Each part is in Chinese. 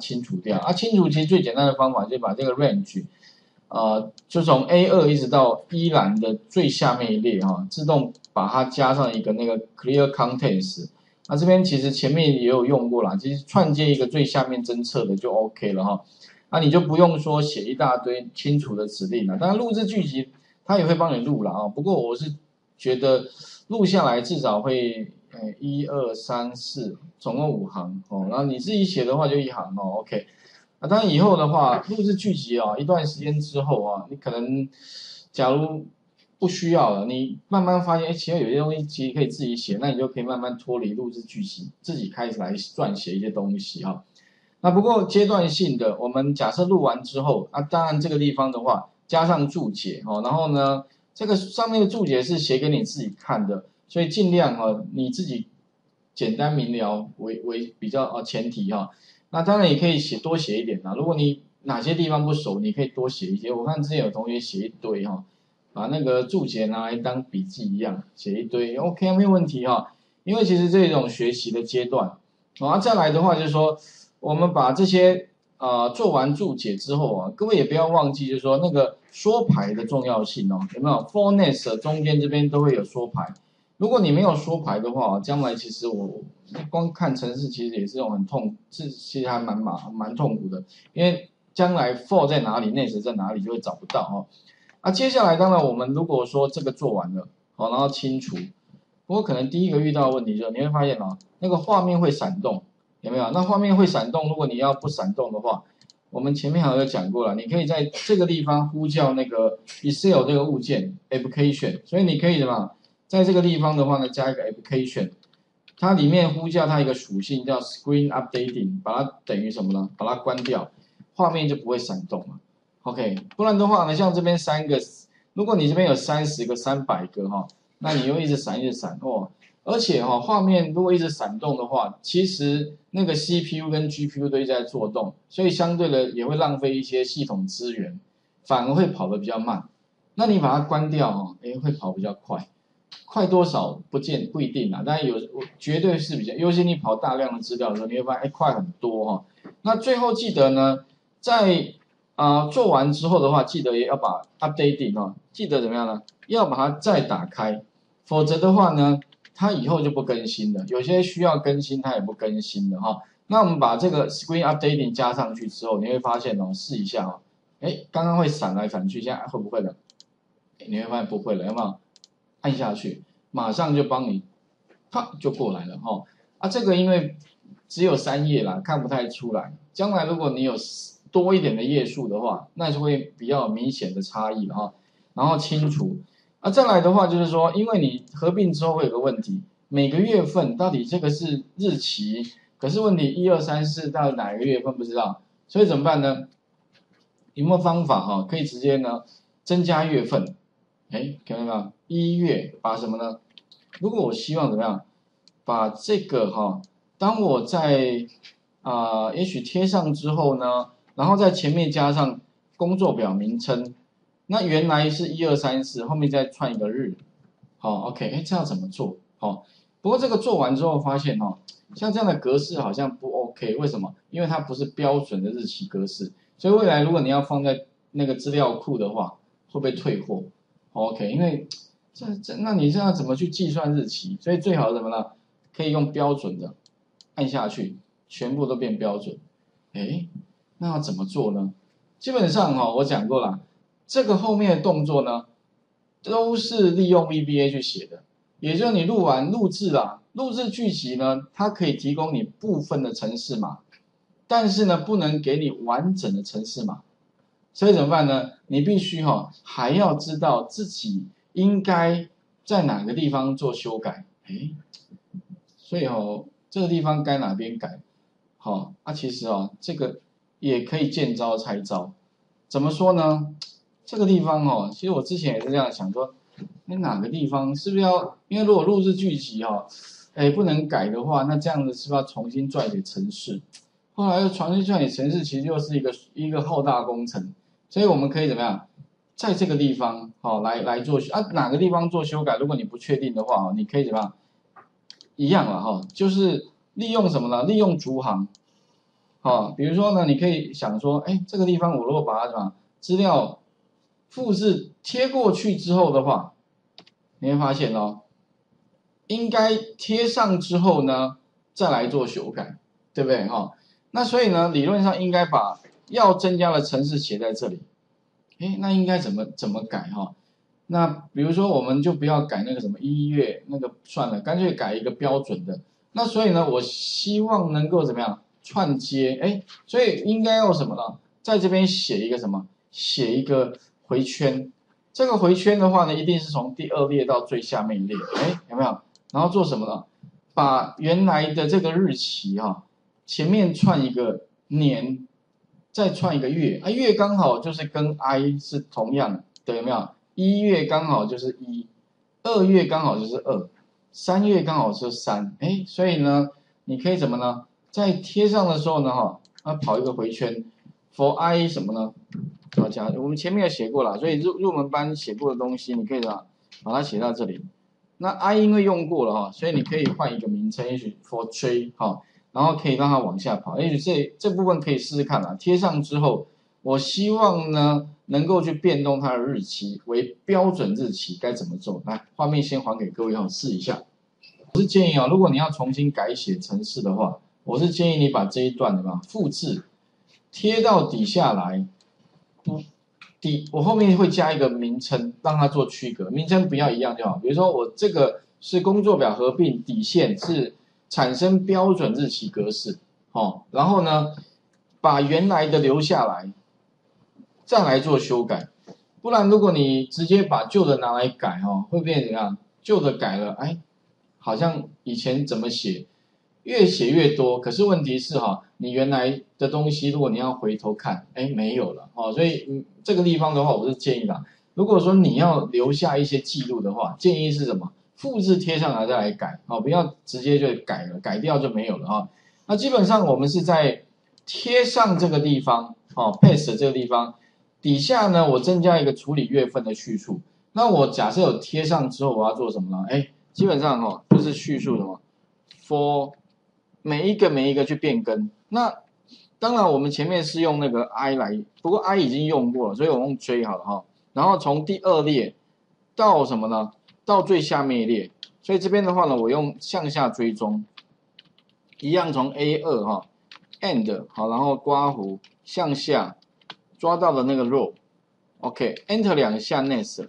清除掉。啊，清除其实最简单的方法就是把这个 range，呃，就从 A 二一直到一栏的最下面一列哈，自动把它加上一个那个 clear contents。那这边其实前面也有用过啦，其实串接一个最下面侦测的就 OK 了哈。那你就不用说写一大堆清除的指令了。当然录制剧集它也会帮你录了啊，不过我是觉得录下来至少会。哎，一二三四，总共五行哦。然后你自己写的话就一行哦。OK，啊，当然以后的话，录制剧集啊，一段时间之后啊，你可能假如不需要了，你慢慢发现，哎，其实有些东西其实可以自己写，那你就可以慢慢脱离录制剧集，自己开始来撰写一些东西哈。那不过阶段性的，我们假设录完之后，啊，当然这个地方的话加上注解哦，然后呢，这个上面的注解是写给你自己看的。所以尽量哈，你自己简单明了为为比较啊前提哈。那当然也可以写多写一点啦。如果你哪些地方不熟，你可以多写一些。我看之前有同学写一堆哈，把那个注解拿来当笔记一样写一堆，OK 没有问题哈。因为其实这种学习的阶段，然后再来的话就是说，我们把这些啊做完注解之后啊，各位也不要忘记就是说那个缩排的重要性哦，有没有？Fourness 中间这边都会有缩排。如果你没有缩排的话，将来其实我光看程式其实也是种很痛，是其实还蛮麻蛮痛苦的，因为将来 for 在哪里，内值在哪里就会找不到哦。啊，接下来当然我们如果说这个做完了，好，然后清除，不过可能第一个遇到的问题就是你会发现哦，那个画面会闪动，有没有？那画面会闪动，如果你要不闪动的话，我们前面好像有讲过了，你可以在这个地方呼叫那个 Excel 这个物件 application，所以你可以什么？在这个地方的话呢，加一个 application，它里面呼叫它一个属性叫 screen updating，把它等于什么呢？把它关掉，画面就不会闪动了。OK，不然的话呢，像这边三个，如果你这边有三十个、三百个哈，那你又一直闪一直闪哦，而且哈，画面如果一直闪动的话，其实那个 CPU 跟 GPU 都一直在做动，所以相对的也会浪费一些系统资源，反而会跑得比较慢。那你把它关掉哈，哎，会跑比较快。快多少不见不一定啊，但是有绝对是比较，尤其你跑大量的资料的时候，你会发现哎快很多哈。那最后记得呢，在啊做完之后的话，记得也要把 updating 哈，记得怎么样呢？要把它再打开，否则的话呢，它以后就不更新了。有些需要更新，它也不更新了哈。那我们把这个 screen updating 加上去之后，你会发现哦，试一下哦，哎，刚刚会闪来闪去，现在会不会了？你会发现不会了，有没有？按下去，马上就帮你，啪就过来了哈。啊，这个因为只有三页啦，看不太出来。将来如果你有多一点的页数的话，那就会比较明显的差异了哈。然后清除，啊，再来的话就是说，因为你合并之后会有个问题，每个月份到底这个是日期，可是问题一二三四到哪个月份不知道，所以怎么办呢？有没有方法哈？可以直接呢增加月份。哎，看到没有？一月把什么呢？如果我希望怎么样，把这个哈，当我在啊，也许贴上之后呢，然后在前面加上工作表名称，那原来是一二三四，后面再串一个日，好，OK，哎，这样怎么做？好，不过这个做完之后发现哈，像这样的格式好像不 OK，为什么？因为它不是标准的日期格式，所以未来如果你要放在那个资料库的话，会被退货？OK，因为这这，那你这样怎么去计算日期？所以最好怎么呢？可以用标准的，按下去，全部都变标准。哎，那要怎么做呢？基本上哈，我讲过了，这个后面的动作呢，都是利用 VBA 去写的。也就是你录完录制了，录制剧集呢，它可以提供你部分的程式码，但是呢，不能给你完整的程式码。所以怎么办呢？你必须哈还要知道自己应该在哪个地方做修改，哎，所以哦这个地方该哪边改，好啊，其实哦这个也可以见招拆招，怎么说呢？这个地方哦，其实我之前也是这样想说，那哪个地方是不是要？因为如果录制剧集哈，哎不能改的话，那这样子是不是要重新撰写程式？后来又重新撰写程式，其实又是一个一个浩大工程。所以我们可以怎么样，在这个地方好来来做啊哪个地方做修改？如果你不确定的话，你可以怎么样？一样了哈，就是利用什么呢？利用逐行，好，比如说呢，你可以想说，哎，这个地方我如果把它什么资料复制贴过去之后的话，你会发现哦，应该贴上之后呢，再来做修改，对不对？哈，那所以呢，理论上应该把要增加的程式写在这里。哎，那应该怎么怎么改哈？那比如说，我们就不要改那个什么一月那个算了，干脆改一个标准的。那所以呢，我希望能够怎么样串接？哎，所以应该要什么呢？在这边写一个什么？写一个回圈。这个回圈的话呢，一定是从第二列到最下面一列。哎，有没有？然后做什么呢？把原来的这个日期哈，前面串一个年。再串一个月啊，月刚好就是跟 i 是同样的，有没有？一月刚好就是一，二月刚好就是二，三月刚好是三，哎，所以呢，你可以怎么呢？在贴上的时候呢，哈，啊，跑一个回圈，for i 什么呢？大家我们前面也写过了，所以入入门班写过的东西，你可以么？把它写到这里。那 i 因为用过了哈，所以你可以换一个名称，也许 for tree 哈。然后可以让它往下跑，也许这这部分可以试试看啊。贴上之后，我希望呢能够去变动它的日期为标准日期，该怎么做？来，画面先还给各位哦，试一下。我是建议啊，如果你要重新改写程式的话，我是建议你把这一段的吧复制贴到底下来，不底我后面会加一个名称，让它做区隔，名称不要一样就好。比如说我这个是工作表合并底线是。产生标准日期格式，哦，然后呢，把原来的留下来，再来做修改。不然，如果你直接把旧的拿来改，哈，会变怎样？旧的改了，哎，好像以前怎么写，越写越多。可是问题是，哈，你原来的东西，如果你要回头看，哎，没有了，哦，所以，这个地方的话，我是建议啦，如果说你要留下一些记录的话，建议是什么？复制贴上来再来改，哦，不要直接就改了，改掉就没有了哈。那基本上我们是在贴上这个地方，哦，paste 这个地方底下呢，我增加一个处理月份的叙述。那我假设有贴上之后，我要做什么呢？哎，基本上哈，就是叙述什么，for 每一个每一个去变更。那当然我们前面是用那个 i 来，不过 i 已经用过了，所以我用 J 好了哈。然后从第二列到什么呢？到最下面一列，所以这边的话呢，我用向下追踪，一样从 A 二哈，and 好，然后刮弧向下抓到的那个 row，OK，enter 两下 next，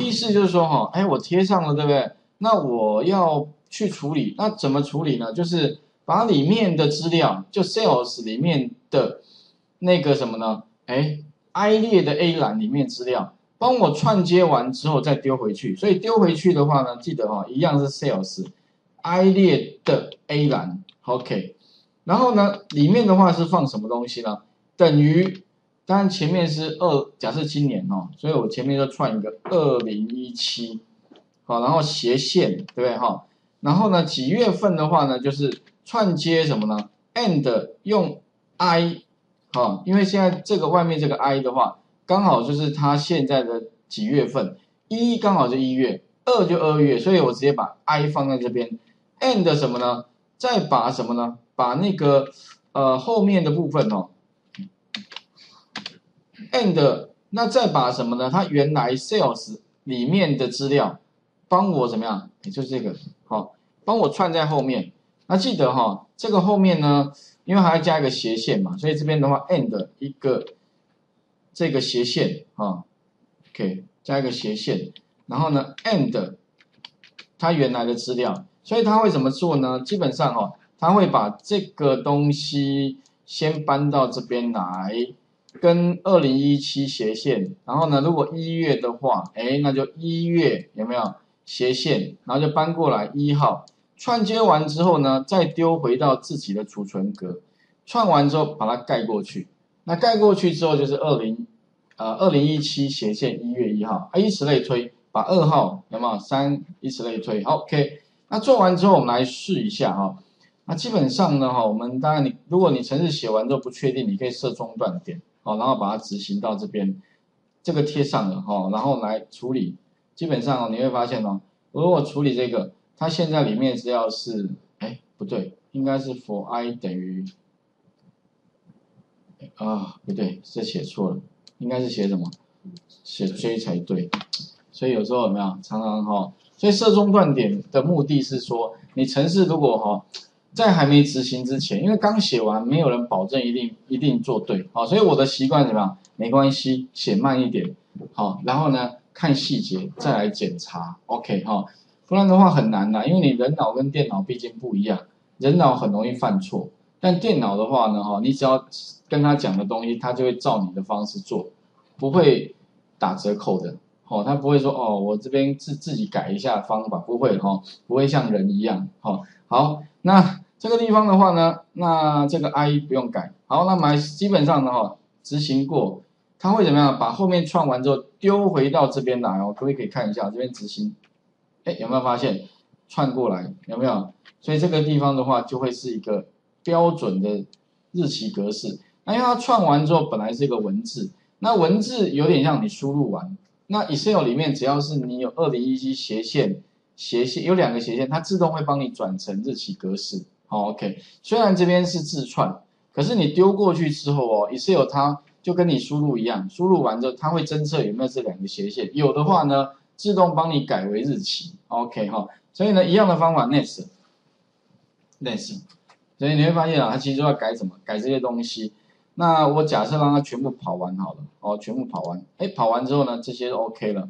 意思就是说哈，哎，我贴上了，对不对？那我要去处理，那怎么处理呢？就是把里面的资料，就 sales 里面的那个什么呢？哎，I 列的 A 栏里面资料。帮我串接完之后再丢回去，所以丢回去的话呢，记得哈，一样是 sales I 列的 A 栏，OK，然后呢，里面的话是放什么东西呢？等于，当然前面是二，假设今年哦，所以我前面就串一个二零一七，好，然后斜线，对不对哈？然后呢，几月份的话呢，就是串接什么呢？And 用 I，好，因为现在这个外面这个 I 的话。刚好就是它现在的几月份，一刚好就一月，二就二月，所以我直接把 i 放在这边，and 什么呢？再把什么呢？把那个呃后面的部分哦，and 那再把什么呢？它原来 sales 里面的资料帮我怎么样？也就是这个，好，帮我串在后面。那记得哈，这个后面呢，因为还要加一个斜线嘛，所以这边的话 and 一个。这个斜线啊，OK，加一个斜线，然后呢，and 它原来的资料，所以它会怎么做呢？基本上哈，它会把这个东西先搬到这边来，跟二零一七斜线，然后呢，如果一月的话，哎，那就一月有没有斜线，然后就搬过来一号，串接完之后呢，再丢回到自己的储存格，串完之后把它盖过去。那盖过去之后就是二零，呃，二零一七斜线一月一号，啊，以此类推，把二号有没有三，以此类推，好，OK。那做完之后，我们来试一下哈。那基本上呢，哈，我们当然你，如果你程式写完之后不确定，你可以设中断点，好，然后把它执行到这边，这个贴上了哈，然后来处理。基本上你会发现哦，如果处理这个，它现在里面只要是，哎，不对。应该是 for i 等于啊不对，这写错了，应该是写什么？写 j 才对。所以有时候有没有常常哈？所以设中断点的目的是说，你程式如果哈在还没执行之前，因为刚写完，没有人保证一定一定做对，好，所以我的习惯怎么样？没关系，写慢一点，好，然后呢看细节再来检查，OK 哈，不然的话很难的，因为你人脑跟电脑毕竟不一样，人脑很容易犯错，但电脑的话呢哈，你只要跟他讲的东西，他就会照你的方式做，不会打折扣的。哦，他不会说哦，我这边自自己改一下方法，不会哈，不会像人一样哈。好，那这个地方的话呢，那这个 i 不用改。好，那么基本上的话，执行过，他会怎么样？把后面串完之后丢回到这边来哦。各位可以看一下这边执行，哎，有没有发现串过来？有没有？所以这个地方的话，就会是一个标准的日期格式。那因为它串完之后本来是一个文字，那文字有点像你输入完。那 Excel 里面只要是你有二零一七斜线斜线有两个斜线，它自动会帮你转成日期格式。好，OK。虽然这边是自串，可是你丢过去之后哦，Excel 它就跟你输入一样，输入完之后它会侦测有没有这两个斜线，有的话呢，自动帮你改为日期。OK 哈，所以呢一样的方法，Next，Next。所以你会发现啊，它其实要改什么？改这些东西。那我假设让它全部跑完好了，哦，全部跑完，哎，跑完之后呢，这些都 OK 了。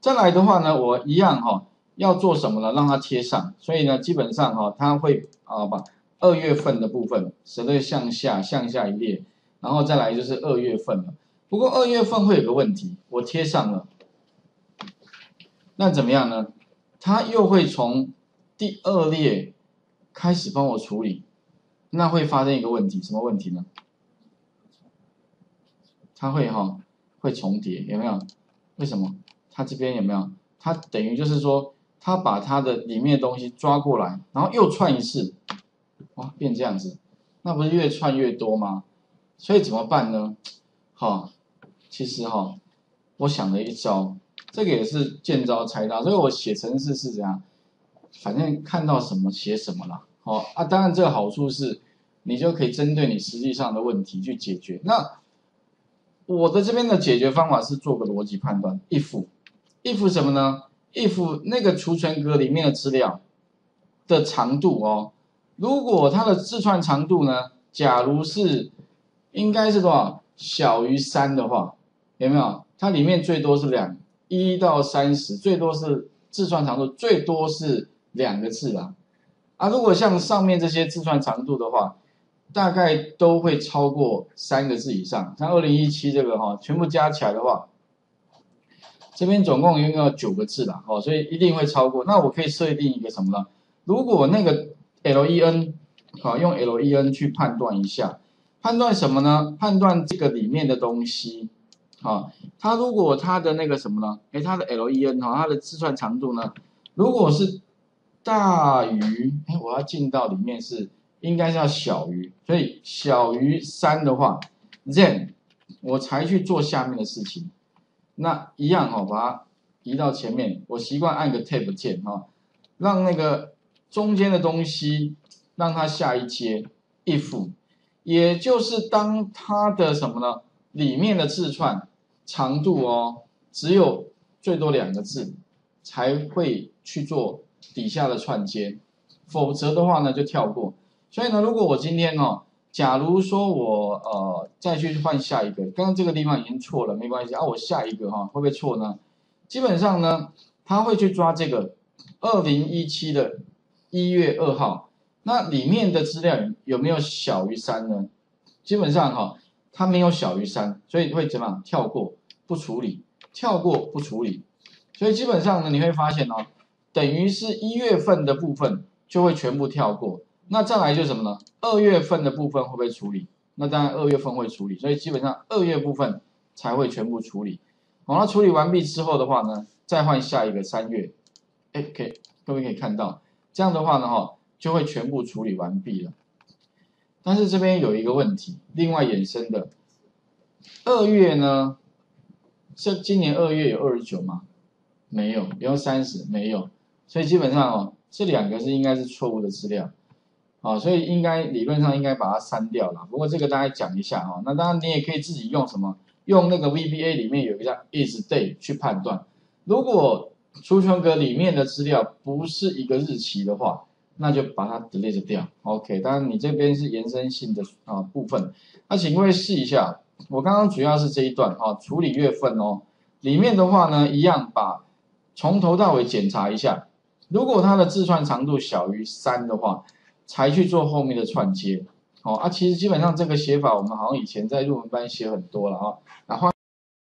再来的话呢，我一样哈，要做什么呢？让它贴上。所以呢，基本上哈，它会啊把二月份的部分折对向下，向下一列，然后再来就是二月份了。不过二月份会有个问题，我贴上了，那怎么样呢？它又会从第二列开始帮我处理，那会发生一个问题，什么问题呢？它会哈会重叠有没有？为什么？它这边有没有？它等于就是说，它把它的里面的东西抓过来，然后又串一次，哇，变这样子，那不是越串越多吗？所以怎么办呢？哈，其实哈，我想了一招，这个也是见招拆招，所以我写程式是怎样？反正看到什么写什么了，好啊，当然这个好处是，你就可以针对你实际上的问题去解决。那我的这边的解决方法是做个逻辑判断，if，if 什么呢？if 那个储存格里面的资料的长度哦，如果它的字串长度呢，假如是应该是多少小于三的话，有没有？它里面最多是两一到三十，最多是字串长度最多是两个字啊，啊，如果像上面这些字串长度的话。大概都会超过三个字以上，像二零一七这个哈，全部加起来的话，这边总共拥有九个字啦哦，所以一定会超过。那我可以设定一个什么呢？如果那个 len 好用 len 去判断一下，判断什么呢？判断这个里面的东西，好，它如果它的那个什么呢？哎，它的 len 哈，它的字串长度呢，如果是大于哎，我要进到里面是。应该是要小于，所以小于三的话，then 我才去做下面的事情。那一样哈，把它移到前面。我习惯按个 tab 键哈，让那个中间的东西让它下一阶 if，也就是当它的什么呢？里面的字串长度哦，只有最多两个字，才会去做底下的串接，否则的话呢就跳过。所以呢，如果我今天哦，假如说我呃再去换下一个，刚刚这个地方已经错了，没关系啊，我下一个哈会不会错呢？基本上呢，他会去抓这个二零一七的一月二号，那里面的资料有没有小于三呢？基本上哈，它没有小于三，所以会怎么样？跳过不处理，跳过不处理。所以基本上呢，你会发现哦，等于是一月份的部分就会全部跳过。那再来就是什么呢？二月份的部分会不会处理？那当然二月份会处理，所以基本上二月部分才会全部处理。好，那处理完毕之后的话呢，再换下一个三月。哎，可以，各位可以看到，这样的话呢，哈，就会全部处理完毕了。但是这边有一个问题，另外衍生的，二月呢，这今年二月有二十九吗？没有，有三十没有，所以基本上哦，这两个是应该是错误的资料。啊，所以应该理论上应该把它删掉了。不过这个大家讲一下啊，那当然你也可以自己用什么，用那个 VBA 里面有一个 isDate 去判断，如果储存格里面的资料不是一个日期的话，那就把它 delete 掉。OK，当然你这边是延伸性的啊部分，那请各位试一下，我刚刚主要是这一段啊，处理月份哦，里面的话呢，一样把从头到尾检查一下，如果它的字串长度小于三的话，才去做后面的串接。哦啊，其实基本上这个写法我们好像以前在入门班写很多了啊，然后。